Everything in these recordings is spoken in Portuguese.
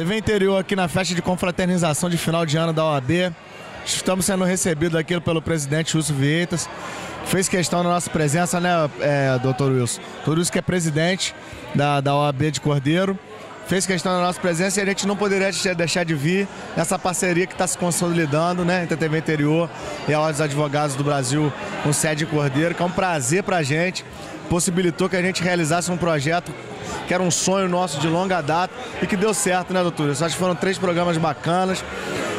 TV Interior aqui na festa de confraternização de final de ano da OAB. Estamos sendo recebidos aqui pelo presidente Wilson Vieitas. Fez questão da nossa presença, né, é, doutor Wilson? Doutor Wilson que é presidente da, da OAB de Cordeiro. Fez questão da nossa presença e a gente não poderia deixar de vir nessa parceria que está se consolidando, né, entre a TV Interior e a Ordem dos Advogados do Brasil com sede Cordeiro, que é um prazer para a gente. Possibilitou que a gente realizasse um projeto que era um sonho nosso de longa data e que deu certo, né, doutor? Acho que foram três programas bacanas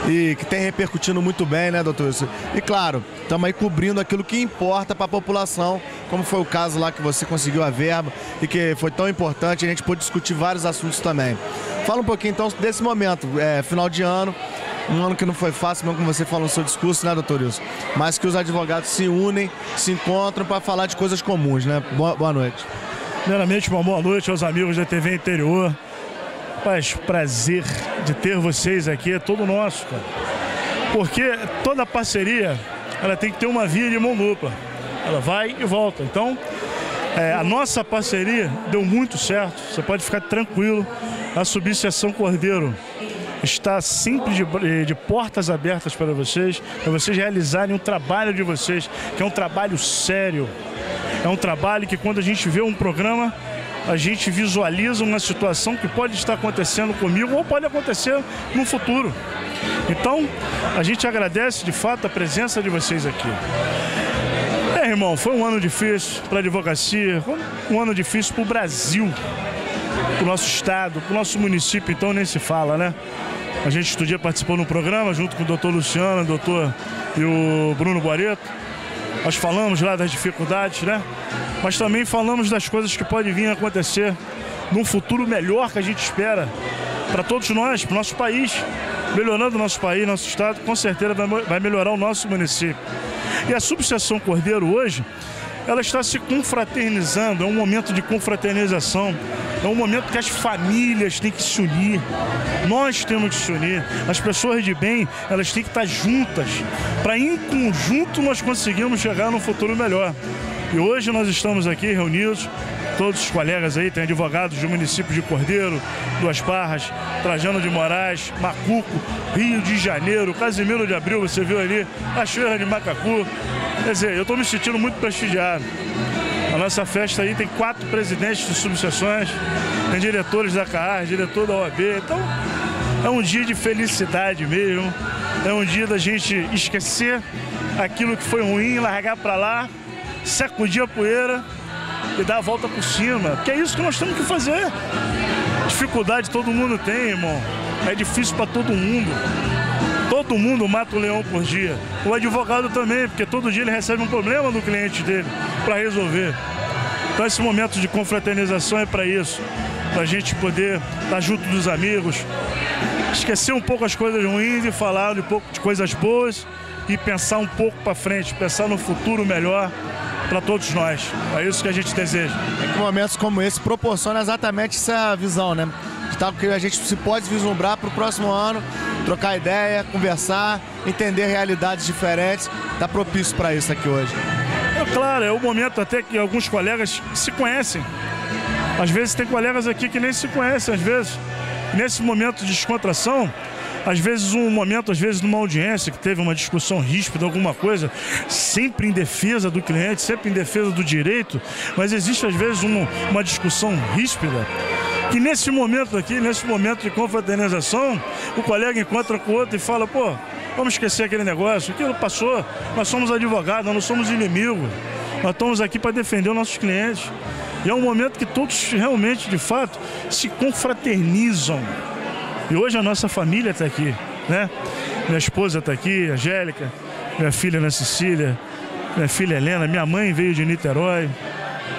e que tem repercutindo muito bem, né, doutor? E claro, estamos aí cobrindo aquilo que importa para a população, como foi o caso lá que você conseguiu a verba e que foi tão importante, a gente pôde discutir vários assuntos também. Fala um pouquinho então desse momento, é, final de ano, um ano que não foi fácil, mesmo como você falou no seu discurso, né, doutor Wilson? Mas que os advogados se unem, se encontram para falar de coisas comuns, né? Boa, boa noite. Primeiramente, uma boa noite aos amigos da TV Interior. Rapaz, prazer de ter vocês aqui, é todo nosso, cara. Porque toda parceria, ela tem que ter uma via de mão dupla. Ela vai e volta. Então, é, a nossa parceria deu muito certo. Você pode ficar tranquilo. A Subseção Cordeiro está sempre de, de, portas abertas para vocês, para vocês realizarem o trabalho de vocês, que é um trabalho sério. É um trabalho que quando a gente vê um programa, a gente visualiza uma situação que pode estar acontecendo comigo ou pode acontecer no futuro. Então, a gente agradece de fato a presença de vocês aqui. É, irmão, foi um ano difícil para a advocacia, um ano difícil para o Brasil, para o nosso estado, para o nosso município, então nem se fala, né? A gente outro dia participou no programa junto com o doutor Luciano, o doutor e o Bruno Guareto. Nós falamos lá das dificuldades, né? mas também falamos das coisas que podem vir a acontecer num futuro melhor que a gente espera para todos nós, para o nosso país. Melhorando o nosso país, nosso estado, com certeza vai melhorar o nosso município. E a Subseção Cordeiro hoje, ela está se confraternizando, é um momento de confraternização, é um momento que as famílias têm que se unir, nós temos que se unir, as pessoas de bem, elas têm que estar juntas, para em conjunto nós conseguirmos chegar num futuro melhor. E hoje nós estamos aqui reunidos, todos os colegas aí, tem advogados do município de Cordeiro, Duas Parras, Trajano de Moraes, Macuco, Rio de Janeiro, Casimiro de Abril, você viu ali, Cachoeira de Macacu. Quer dizer, eu estou me sentindo muito prestigiado. A nossa festa aí tem quatro presidentes de subseções, tem diretores da CAR, diretor da OAB. Então, é um dia de felicidade mesmo. É um dia da gente esquecer aquilo que foi ruim, largar para lá sacudir a poeira e dar a volta por cima. Que é isso que nós temos que fazer. Dificuldade todo mundo tem, irmão. É difícil para todo mundo. Todo mundo mata um leão por dia. O advogado também, porque todo dia ele recebe um problema do cliente dele para resolver. Então esse momento de confraternização é para isso. Para a gente poder estar tá junto dos amigos, esquecer um pouco as coisas ruins e falar um pouco de coisas boas e pensar um pouco para frente, pensar no futuro melhor para todos nós. É isso que a gente deseja. É que momentos como esse proporcionam exatamente essa visão, né? De tal que a gente se pode vislumbrar para o próximo ano, trocar ideia, conversar, entender realidades diferentes. Está propício para isso aqui hoje. É claro, é o momento até que alguns colegas se conhecem. Às vezes tem colegas aqui que nem se conhecem, às vezes. Nesse momento de descontração, às vezes um momento, às vezes numa audiência que teve uma discussão ríspida, alguma coisa, sempre em defesa do cliente, sempre em defesa do direito, mas existe às vezes uma, uma discussão ríspida que nesse momento aqui, nesse momento de confraternização, o colega encontra com o outro e fala, pô, vamos esquecer aquele negócio, aquilo passou, nós somos advogados, nós não somos inimigos, nós estamos aqui para defender os nossos clientes. E é um momento que todos realmente, de fato, se confraternizam. E hoje a nossa família está aqui, né? Minha esposa está aqui, Angélica, minha filha Ana Cecília, minha filha Helena, minha mãe veio de Niterói,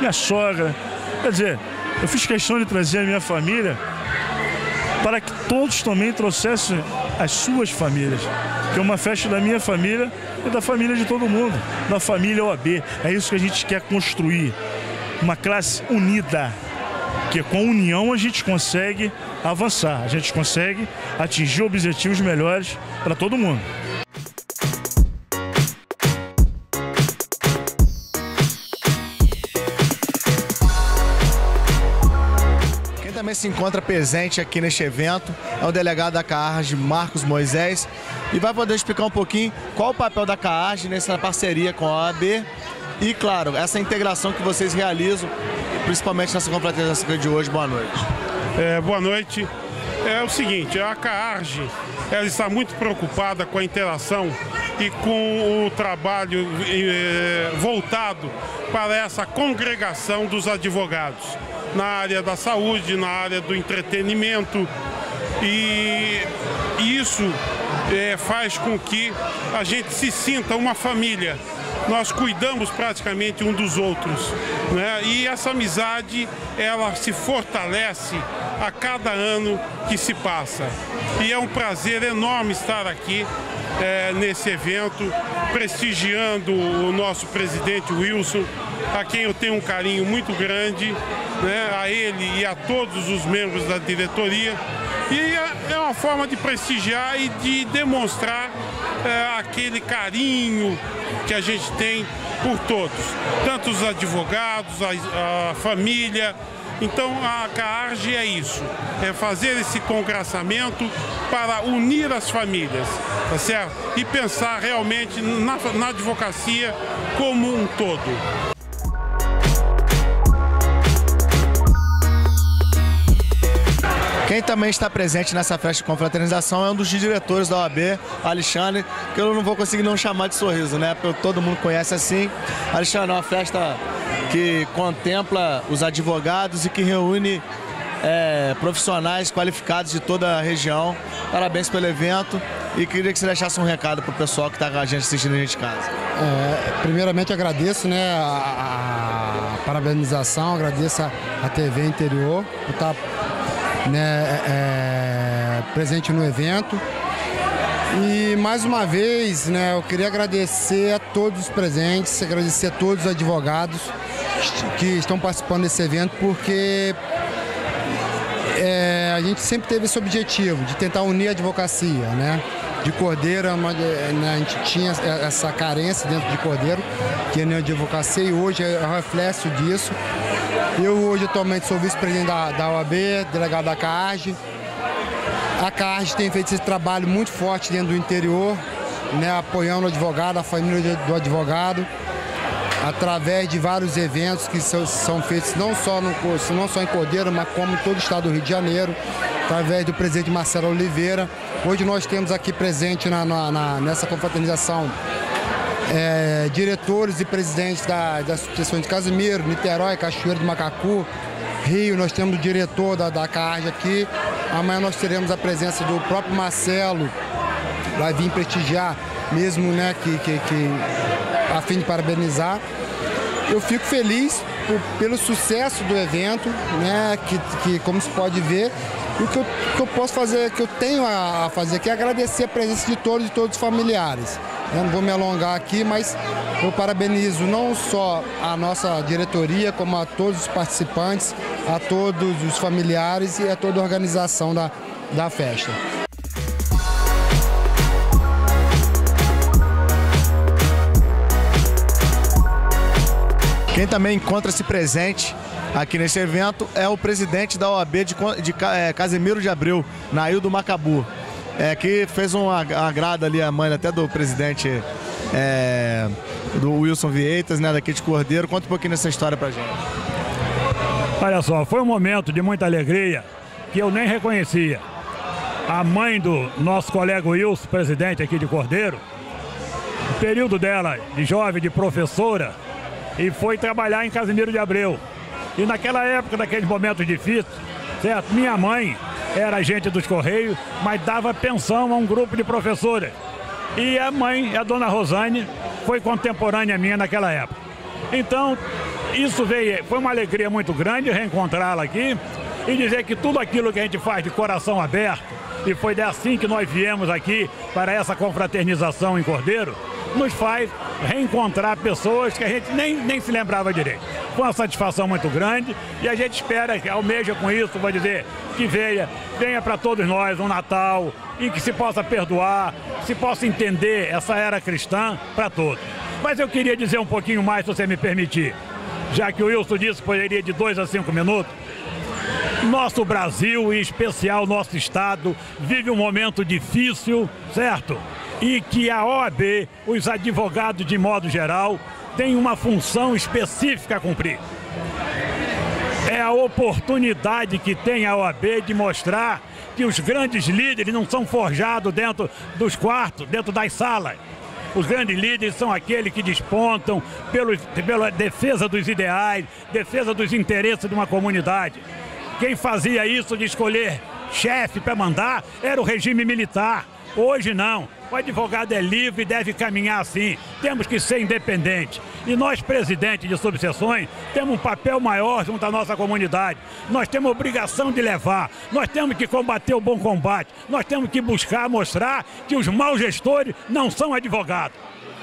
minha sogra. Quer dizer, eu fiz questão de trazer a minha família para que todos também trouxessem as suas famílias. Que é uma festa da minha família e da família de todo mundo, da família OAB. É isso que a gente quer construir. Uma classe unida. Porque com união a gente consegue avançar, a gente consegue atingir objetivos melhores para todo mundo. também se encontra presente aqui neste evento é o delegado da CARG, Marcos Moisés, e vai poder explicar um pouquinho qual o papel da CARG nessa parceria com a OAB e, claro, essa integração que vocês realizam, principalmente nessa confraternização de hoje. Boa noite. É, boa noite. É o seguinte, a CARG ela está muito preocupada com a interação e com o trabalho eh, voltado para essa congregação dos advogados na área da saúde, na área do entretenimento e isso eh, faz com que a gente se sinta uma família nós cuidamos praticamente um dos outros. Né? E essa amizade, ela se fortalece a cada ano que se passa. E é um prazer enorme estar aqui é, nesse evento, prestigiando o nosso presidente Wilson, a quem eu tenho um carinho muito grande, né, a ele e a todos os membros da diretoria. E é, uma forma de prestigiar e de demonstrar é, aquele carinho que a gente tem por todos, tanto os advogados, a, a família. Então a CARG é isso, é fazer esse congraçamento para unir as famílias, tá certo? E pensar realmente na, na advocacia como um todo. Quem também está presente nessa festa de confraternização é um dos diretores da OAB, Alexandre, que eu não vou conseguir não chamar de sorriso, né? Porque todo mundo conhece assim. Alexandre, é uma festa que contempla os advogados e que reúne é, profissionais qualificados de toda a região. Parabéns pelo evento e queria que você deixasse um recado para o pessoal que está a gente assistindo a gente em casa. É, primeiramente agradeço né, a, a parabenização, agradeço a, a TV Interior por estar tá né, é, é, presente no evento. E mais uma vez, né, eu queria agradecer a todos os presentes, agradecer a todos os advogados que estão participando desse evento, porque é, a gente sempre teve esse objetivo de tentar unir a advocacia, né? De Cordeiro, é né, a gente tinha essa carência dentro de Cordeiro, que é a advocacia, e hoje é reflexo disso. Eu hoje atualmente sou vice-presidente da, da OAB, delegado da CARG. A CARG tem feito esse trabalho muito forte dentro do interior, né, apoiando o advogado, a família do através de vários eventos que são, são feitos não só, no, não só em Cordeiro, mas como em todo o estado do Rio de Janeiro, através do presidente Marcelo Oliveira. Hoje nós temos aqui presente na, na, na nessa confraternização é, diretores e presidentes da, das associações de Casimiro, Niterói, Cachoeira do Macacu, Rio, nós temos o diretor da, da CARG aqui. Amanhã nós teremos a presença do próprio Marcelo, vai vir prestigiar, mesmo né, que, que, que a fim de parabenizar. Eu fico feliz por, pelo sucesso do evento, né, que, que como se pode ver, o que eu, que eu posso fazer, que eu tenho a fazer aqui é agradecer a presença de todos e todos os familiares. Eu não vou me alongar aqui, mas eu parabenizo não só a nossa diretoria, como a todos os participantes, a todos os familiares e a toda a organização da, da festa. Quem também encontra-se presente aqui nesse evento é o presidente da OAB de, de é, Casemiro de Abreu, Naildo Macabu é, que fez um agrado ali, a mãe até do presidente é, do Wilson Vieitas, né, daqui de Cordeiro. Conta um pouquinho dessa história pra gente. Olha só, foi um momento de muita alegria que eu nem reconhecia. A mãe do nosso colega Wilson, presidente aqui de Cordeiro, o período dela de jovem, de professora, e foi trabalhar em Casimiro de Abreu. E naquela época, naqueles momentos difíceis, certo? Minha mãe era agente dos Correios, mas dava pensão a um grupo de professoras. E a mãe, a dona Rosane, foi contemporânea minha naquela época. Então, isso veio, foi uma alegria muito grande reencontrá-la aqui e dizer que tudo aquilo que a gente faz de coração aberto, e foi assim que nós viemos aqui para essa confraternização em Cordeiro, nos faz reencontrar pessoas que a gente nem, nem se lembrava direito. Foi uma satisfação muito grande e a gente espera, almeja com isso, vou dizer, que venha, venha para todos nós um Natal em que se possa perdoar, se possa entender essa era cristã para todos. Mas eu queria dizer um pouquinho mais, se você me permitir. Já que o Wilson disse que poderia de dois a cinco minutos, Nosso Brasil, em especial nosso Estado, vive um momento difícil, certo? E que a OAB, os advogados de modo geral, têm uma função específica a cumprir. É a oportunidade que tem a OAB de mostrar que os grandes líderes não são forjados dentro dos quartos, dentro das salas. Os grandes líderes são aqueles que despontam pelo, pela defesa dos ideais, defesa dos interesses de uma comunidade. Quem fazia isso de escolher chefe para mandar era o regime militar. Hoje não. O advogado é livre e deve caminhar assim. Temos que ser independentes. E nós, presidentes de subseções, temos um papel maior junto à nossa comunidade. Nós temos obrigação de levar. Nós temos que combater o bom combate. Nós temos que buscar mostrar que os maus gestores não são advogados.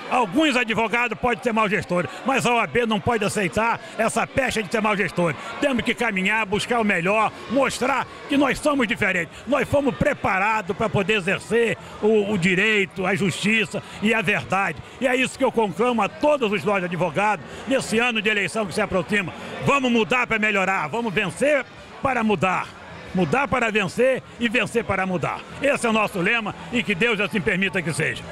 Alguns advogados podem ser mau gestores, mas a OAB não pode aceitar essa pecha de ser mau gestor. Temos que caminhar, buscar o melhor, mostrar que nós somos diferentes. Nós fomos preparados para poder exercer o, o, direito, a justiça e a verdade. E é isso que eu conclamo a todos os nós advogados nesse ano de eleição que se aproxima. Vamos mudar para melhorar, vamos vencer para mudar. Mudar para vencer e vencer para mudar. Esse é o nosso lema e que Deus assim permita que seja.